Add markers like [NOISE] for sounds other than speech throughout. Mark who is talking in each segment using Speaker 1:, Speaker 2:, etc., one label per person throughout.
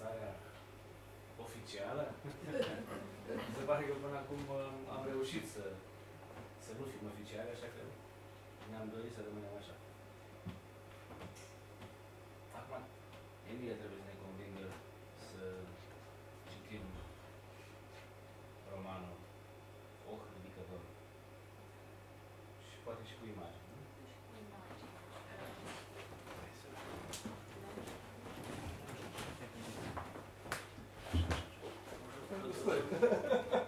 Speaker 1: lansarea oficială. [LAUGHS] Se pare că până acum am, am reușit să, să nu fim oficiali, așa că ne-am dorit să rămânem așa.
Speaker 2: foot. [LAUGHS]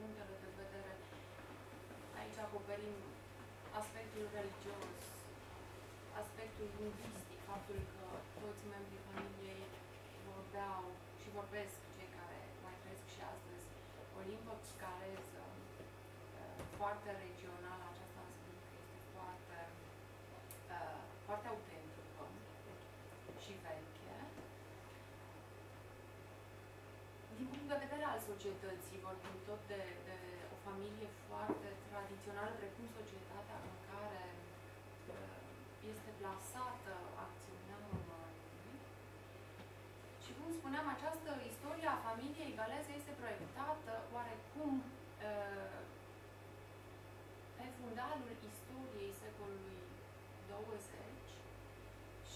Speaker 2: punctele de vedere, aici acoperim aspectul religios, aspectul lingvistic, faptul că toți membrii familiei vorbeau și vorbesc cei care mai trăiesc și astăzi o limbă psicaleză uh, foarte regională, aceasta înseamnă că este foarte, uh, foarte autentică și veche. Din punct de vedere al societății, vorbim tot de, de o familie foarte tradițională, precum societatea în care uh, este plasată acțiunea romanului. Și cum spuneam, această istorie a familiei galeze este proiectată oarecum uh, pe fundalul istoriei secolului 20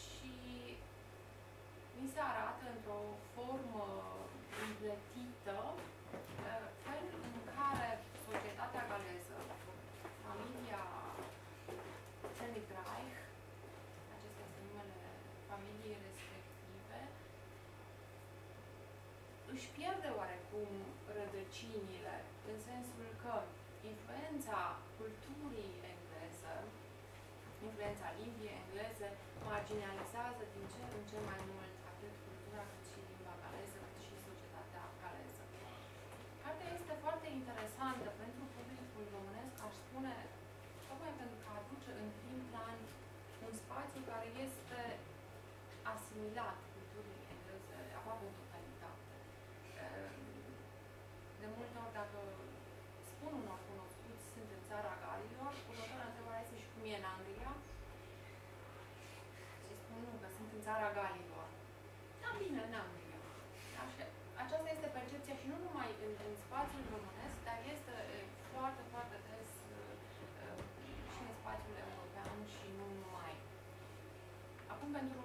Speaker 2: și mi se arată într-o formă împletită uh, felul în care societatea galeză, familia Helmut Reich, acesta este numele familiei respective, își pierde oarecum rădăcinile, în sensul că influența culturii engleze, influența limbii engleze, marginalizează din ce în ce mai mult atât cultura cât și limba galeză, cât și societatea galeză. Cartea este foarte interesantă pentru publicul românesc, aș spune, tocmai pentru că aduce în prim plan un spațiu care este asimilat culturii engleze aproape în totalitate. Ehm, De multe ori, dacă spun unor cunoscuți, sunt în țara Galilor, următoarea întrebare este și cum e în Anglia. Și spun nu, că sunt în țara Galilor. Da, bine, în Anglia. Așa, aceasta este percepția și nu numai în, în spațiul românesc, dar este e, foarte, foarte des e, e, și în spațiul european și nu numai. Acum, pentru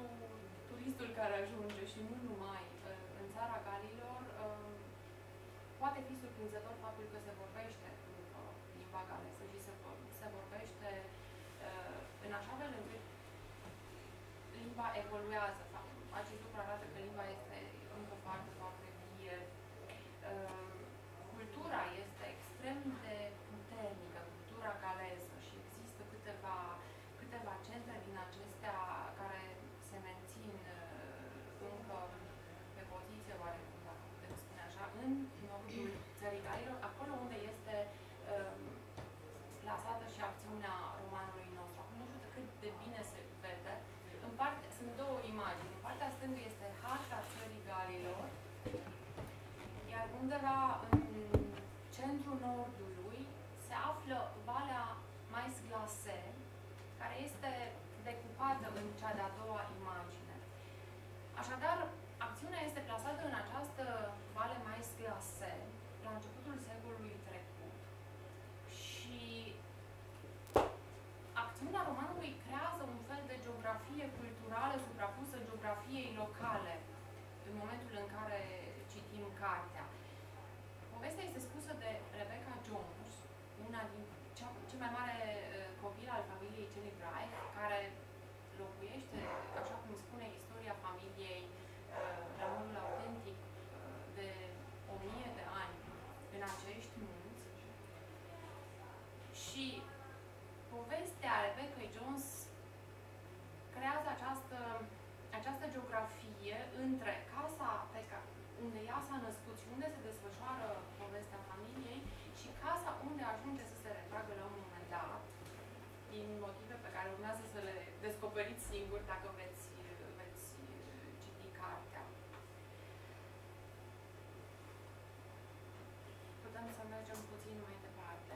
Speaker 2: turistul care ajunge și nu numai e, în țara Galilor, e, poate fi surprinzător faptul că se vorbește încă limba galeză și se, vor- se vorbește uh, în așa fel încât limba evoluează. Fa- Acest lucru arată că limba este încă foarte, foarte vie. Uh, cultura este extrem de puternică, cultura galeză și există câteva, câteva centre din acestea care se mențin uh, încă pe poziție oarecum, dacă putem spune așa, în nordul țării Galilor, acolo unde este um, plasată și acțiunea romanului nostru. Acum nu știu de cât de bine se vede. În parte, sunt două imagini. În partea stângă este harta țării Galilor, iar undeva în centrul nordului se află Valea Mais Glacé, care este decupată în cea de-a doua imagine. Așadar, acțiunea este plasată în această vale mai cartea. Povestea este spusă de Rebecca Jones, una din cea, cel mai mare uh, copil al familiei Jenny Bright, care locuiește, așa cum spune istoria familiei, uh, la modul autentic uh, de o mie de ani în acești munți. Și povestea Rebecca Jones creează această, această geografie între casa pe care, unde ea s-a născut și unde se desfășoară povestea familiei și casa unde ajunge să se retragă la un moment dat, din motive pe care urmează să le descoperiți singur dacă veți, veți citi cartea. Putem să mergem puțin mai departe.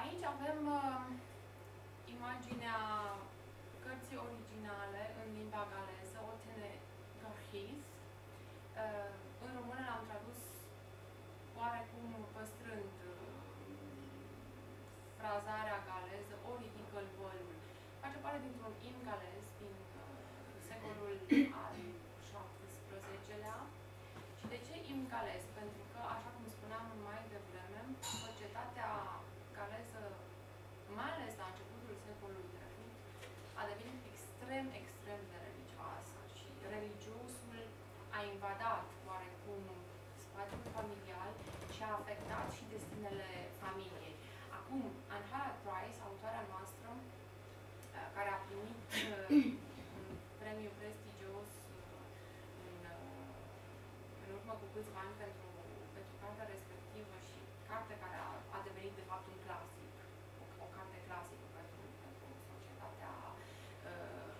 Speaker 2: Aici avem uh, imaginea cărții originale în limba galeză, Otene Garhis. Uh, în română l-am tradus oarecum păstrând uh, frazarea galeză, o ridică-l vălul. Face parte dintr-un imn galez din uh, secolul al XVII-lea. Și de ce imn galez? Pentru că, așa cum spuneam mai devreme, societatea galeză, mai ales la începutul secolului trecut, a devenit extrem, extrem de religioasă și religiosul a invadat oarecum spațiul familial și a afectat și destinele familiei. Acum, Anhara Price, autoarea noastră, uh, care a primit uh, un premiu prestigios uh, în, în urmă cu câțiva ani pentru, pentru cartea respectivă și carte care a, a devenit de fapt un clasic, o, o carte clasică pentru, pentru societatea uh,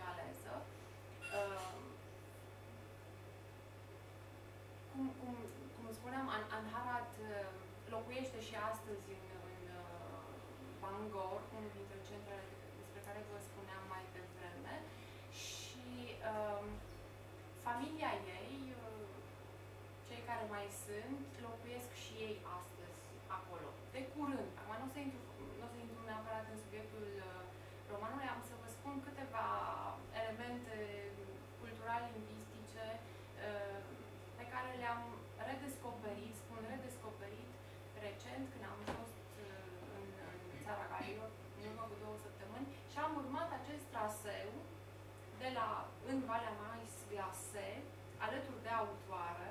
Speaker 2: galeză. Uh, cum, cum, cum spuneam, An Anharat uh, locuiește și astăzi în, în uh, Bangor, unul dintre centrele despre care vă spuneam mai devreme, și uh, familia ei, uh, cei care mai sunt, locuiesc și ei astăzi acolo. De curând, acum nu o să intru, nu o să intru neapărat în subiectul uh, romanului, am să vă spun câteva elemente cultural-lingvistice uh, pe care le-am redescoperit, spun redescoperit, recent, când am fost uh, în, în țara Galilor, în urmă cu două săptămâni, și am urmat acest traseu de la, în Valea Mais Glase, alături de autoare,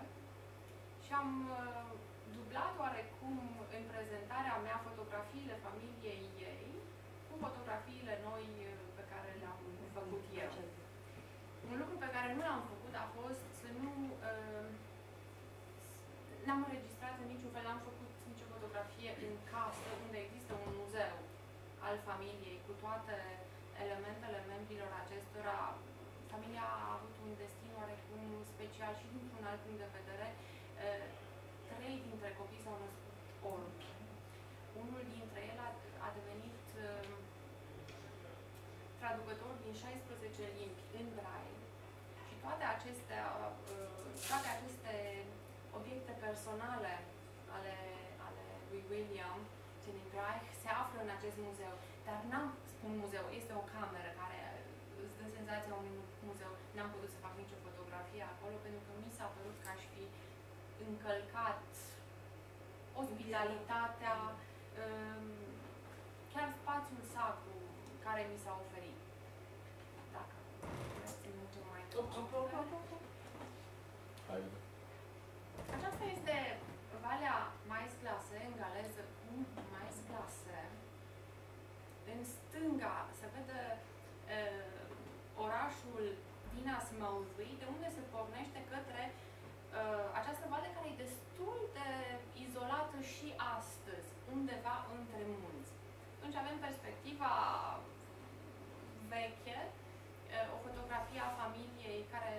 Speaker 2: și am uh, dublat oarecum în prezentarea mea fotografiile familiei ei cu fotografiile noi uh, pe care le-am făcut eu. Un lucru pe care nu l-am făcut a fost să nu uh, n-am înregistrat în niciun fel, n-am făcut nicio fotografie în casă unde există un muzeu al familiei cu toate elementele membrilor acestora. Familia a avut un destin oarecum special și dintr-un alt punct de vedere. Uh, trei dintre copii s-au născut orbi. Unul dintre ele a, a devenit uh, traducător din 16 limbi în braille și toate acestea, uh, toate aceste obiecte personale ale, ale lui William Reich se află în acest muzeu. Dar n-am, spun muzeu, este o cameră care îți dă senzația unui muzeu. N-am putut să fac nicio fotografie acolo pentru că mi s-a părut că aș fi încălcat ospitalitatea, um, chiar spațiul sacru care mi s-a oferit. Dacă vreți să mergem mai departe.
Speaker 3: Haide.
Speaker 2: Aceasta este Valea Mais Glase, în galeză cu Mais Glase. În stânga se vede uh, orașul Dinas Măuzui, de unde se pornește către uh, această vale care e destul de izolată și astăzi, undeva între munți. Atunci avem perspectiva veche, uh, o fotografie a familiei care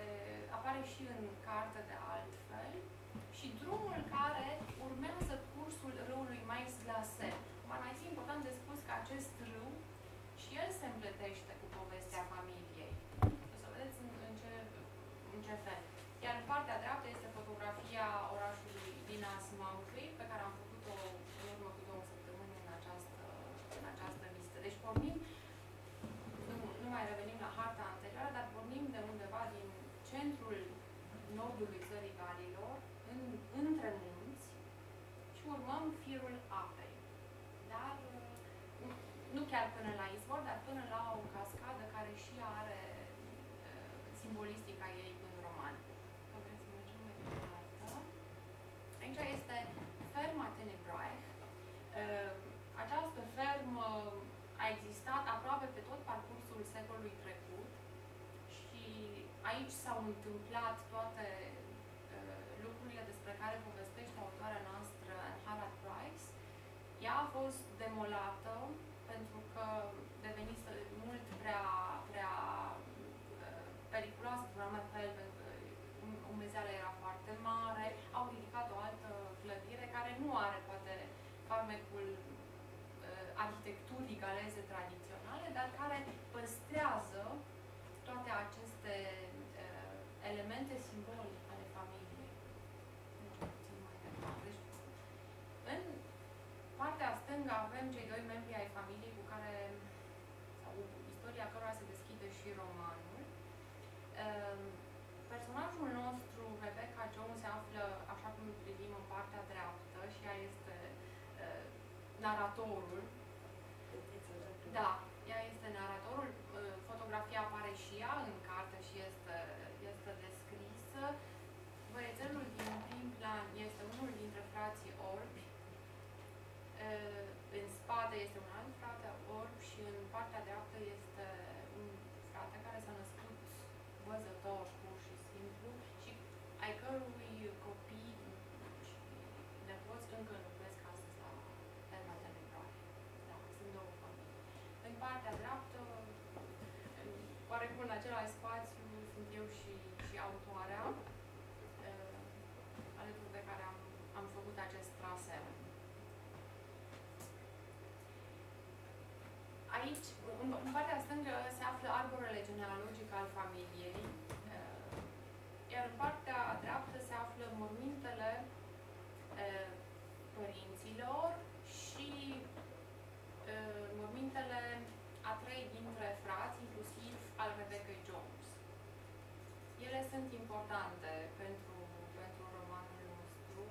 Speaker 2: apare și în carte de altfel, și drumul care urmează cursul râului Mais Glase. Ar mai fi important de spus că acest râu și el se împletește cu povestea familiei. O să vedeți în, în, ce, în ce fel. Iar în partea dreaptă este fotografia orașului din Asmaufi, pe care am făcut-o în urmă cu două săptămâni în această, în această vizită. Deci pornim, nu, nu mai revenim la harta anterioară, dar pornim de undeva din centrul nordului țării Galii nu chiar până la izvor, dar până la o cascadă care și are uh, simbolistica ei în roman. Că vreți să mergem mai departe. Aici este ferma Tenebrae. Uh, această fermă a existat aproape pe tot parcursul secolului trecut și aici s-au întâmplat toate uh, lucrurile despre care povestește autoarea noastră, Harald Price. Ea a fost demolată pentru că devenise mult prea, prea uh, periculoasă, probleme fel, pentru că umezeala era foarte mare, au ridicat o altă clădire care nu are, poate, farmecul uh, arhitecturii galeze tradiționale, dar care păstrează toate aceste uh, elemente simbolice ale familiei. Mergem puțin mai departe. Deci, în partea stângă avem cei doi membri ai familiei cu care, sau istoria cărora se deschide și romanul. Uh, personajul nostru, Rebecca Jones, se află, așa cum îl privim, în partea dreaptă și ea este uh, naratorul. Da, ea este naratorul. Uh, fotografia apare și ea în carte și este, este descrisă. Băiețelul din prim plan este unul dintre frații orbi. Uh, în spate este un alt frate orb și în partea dreaptă este un frate care s-a născut văzător, pur și simplu, și ai cărui copii și nepoți încă locuiesc astăzi la ferma de Negroare. Da, sunt două familii. În partea dreaptă, în, oarecum în același spațiu, sunt eu și, și autoarea, uh, alături de care am, am făcut acest traseu. Aici, în, în partea stângă, se află arborele genealogic al familiei, uh, iar în partea dreaptă se află mormintele uh, părinților și uh, mormintele a trei dintre frați, inclusiv al Rebecca Jones. Ele sunt importante pentru, pentru romanul nostru.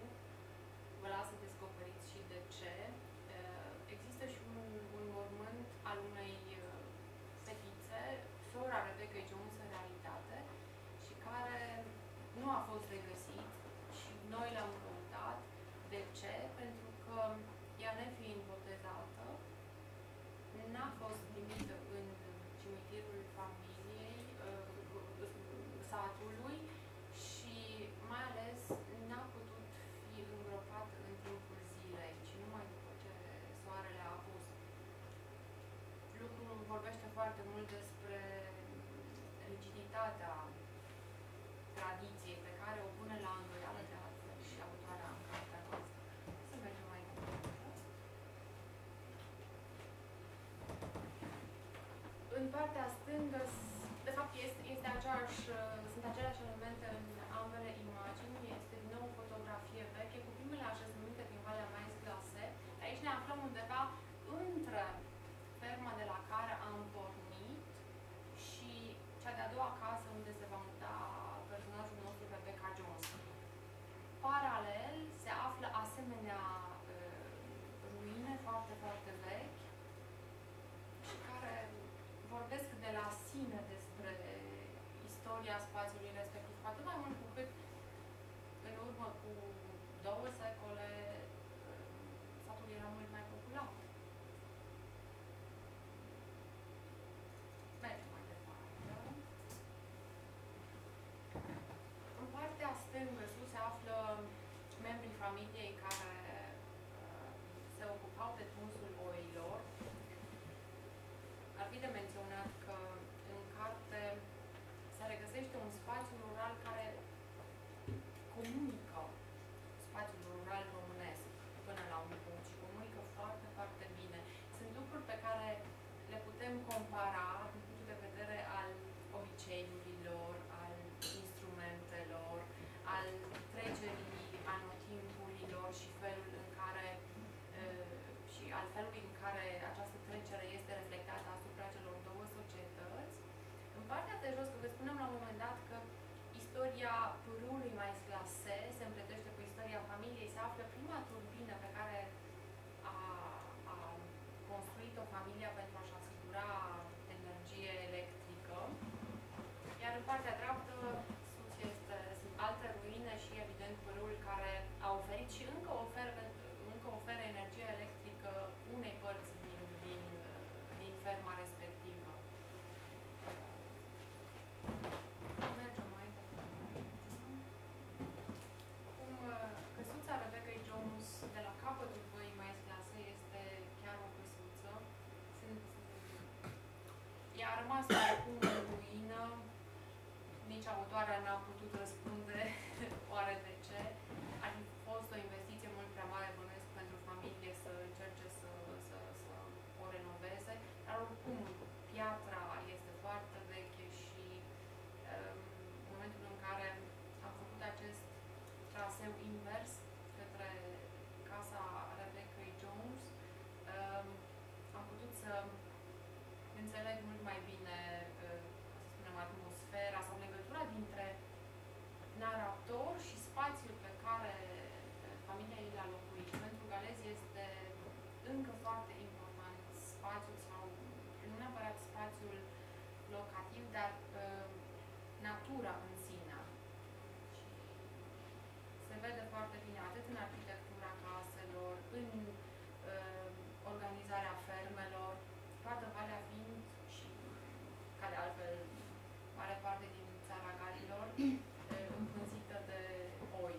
Speaker 2: Vă las să descoperiți și de ce. Uh, Există și un, un mormânt al unei uh, fetițe, sora Rebecca Jones în realitate, și care nu a fost regăsit și noi l-am căutat. De ce? Pentru că ea nefiind botezată, n-a fost primită în cimitirul familiei, uh, satului și mai ales n-a putut fi îngropat în timpul zilei, ci numai după ce soarele a apus. Lucrul vorbește foarte mult despre rigiditatea tradiției pe care o pune la îndoială de altfel și autoarea în cartea noastră. Să mergem mai departe. În partea stângă, s- de fapt, este, este aceeași, uh, sunt aceleași elemente în ambele imagini. Este din nou o fotografie veche cu primele așezăminte din Valea Mais Glase. Aici ne aflăm undeva între ferma de la care am pornit și cea de-a doua casă unde se va muta personajul nostru, Rebecca Jones. Paralel se află asemenea uh, ruine foarte, foarte vechi și care vorbesc de la sine despre istoria spațiului respectiv, cu atât mai mult cu cât în urmă cu două secole uh, satul era mult mai popular. Mergem mai departe. În partea stângă sus se află membrii familiei care uh, se ocupau de tunsul oilor. Ar fi de menționat că în carte se regăsește un spațiu rural care comunică spațiul rural românesc până la un punct și comunică foarte, foarte bine. Sunt lucruri pe care le putem compara din punctul de vedere al obiceiurilor, al instrumentelor, al trecerii anotimpurilor și felul în care uh, și al felului în care această trecere este reflectată asupra celor două societăți. În partea de jos, că vă spunem la un moment dat că istoria pârâului mai glase se împletește cu istoria familiei, se află prima turbină pe care a, a construit-o familia România pentru a-și asigura energie electrică. Iar în partea dreaptă sus este, sunt alte ruine și evident pârâul care a oferit și încă oferă, încă oferă energie electrică unei părți din, din, din ferma respectivă. Mergem mai departe. Cum uh, căsuța Rebecca Jones de la capătul văii mai clase este chiar o căsuță. Sunt, ea a rămas acum în ruină. Nici autoarea n-a putut răspunde [LAUGHS] oare de ce. Ar fi fost o investiție mult prea mare, bănuiesc, pentru familie să încerce să, să, să o renoveze. Dar oricum, piatra este foarte veche și um, în momentul în care am făcut acest traseu invers către casa Rebecca Jones, um, am putut să înțeleg mult mai bine, uh, să spunem, atmosfera sau legătura dintre narator și spațiul pe care uh, familia ei l-a locuit. Și pentru galezi este încă foarte important spațiul sau nu neapărat spațiul locativ, dar uh, natura în sine. Și se vede foarte bine atât în arhitectura caselor, în uh, organizarea fermelor, toată Valea fiind și, ca de altfel, mare parte din țara Galilor, uh, împânzită de oi.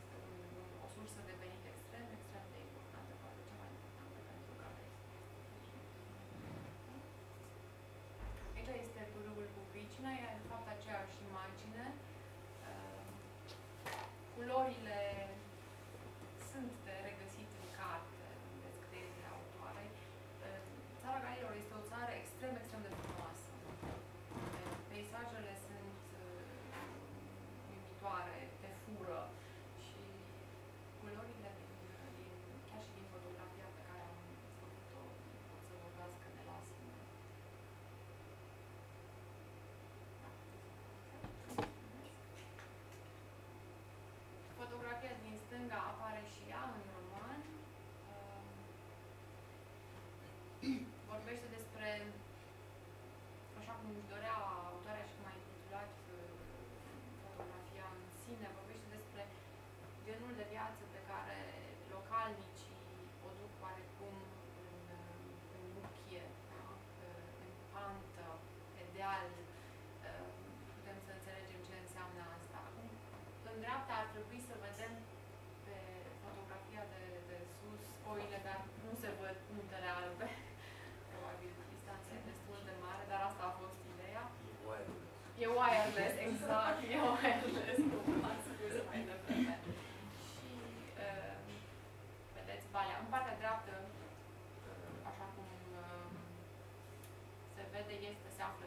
Speaker 2: Este un, un, o sursă de venit extrem, extrem de importantă, poate cea mai importantă pentru Galezi. Aici este pârâul cu pricina, e de fapt aceeași imagine. Uh, Culorile sunt de regăsit în carte, în descrierile autoarei. Uh, Țara Galilor este o țară extrem, extrem de frumoasă. Uh, Peisajele sunt uh, uimitoare, te fură și culorile din, din, chiar și din fotografia pe care am făcut-o pot să vorbească de la sine. Fotografia din stânga apare și ea în roman. Um, Vorbește despre, așa cum își dorea autoarea și cum a intitulat uh, fotografia în sine, vorbește despre genul de viață pe care localnicii o duc oarecum în, uh, în muchie, da? Uh, în pantă, pe deal. Uh, Putem să înțelegem ce înseamnă asta. Acum, în dreapta ar trebui să vedem pe fotografia de, de sus oile, dar nu se văd punctele albe. [LAUGHS] Probabil distanța e destul de mare, dar asta a fost ideea. E wireless, exact, e wireless, cum am spus mai devreme. Și uh, vedeți valea. În partea dreaptă, uh, așa cum uh, se vede, este, se află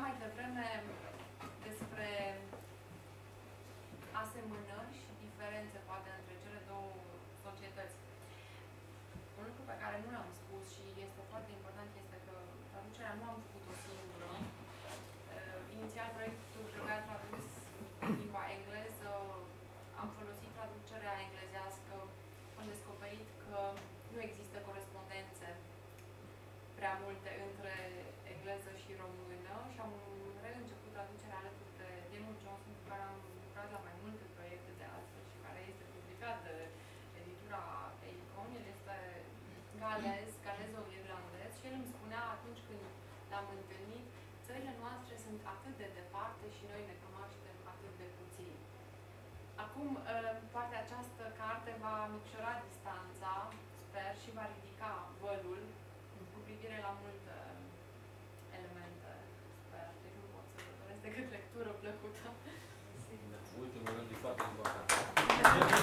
Speaker 2: vorbeam mai devreme despre asemănări și diferențe, poate, între cele două societăți. Un lucru pe care nu l-am spus și este foarte important este că traducerea nu am făcut-o singură. Uh, inițial proiectul trebuia tradus în limba engleză, am folosit traducerea englezească, am descoperit că nu există corespondențe prea multe între engleză și română și am reînceput traducerea alături de Daniel Johnson, cu care am lucrat la mai multe proiecte de altfel și care este publicat de editura Eicon. El este galez, galezo-irlandez și el îmi spunea atunci când l-am întâlnit, țările noastre sunt atât de departe și noi ne cunoaștem atât de puțin. Acum, uh, partea această carte va micșora distanța, sper, și va ridica vălul cu privire la multe elemente, sper. Deci nu pot să vă doresc decât lectură plăcută.
Speaker 3: Ultimul rând e foarte important. [LAUGHS]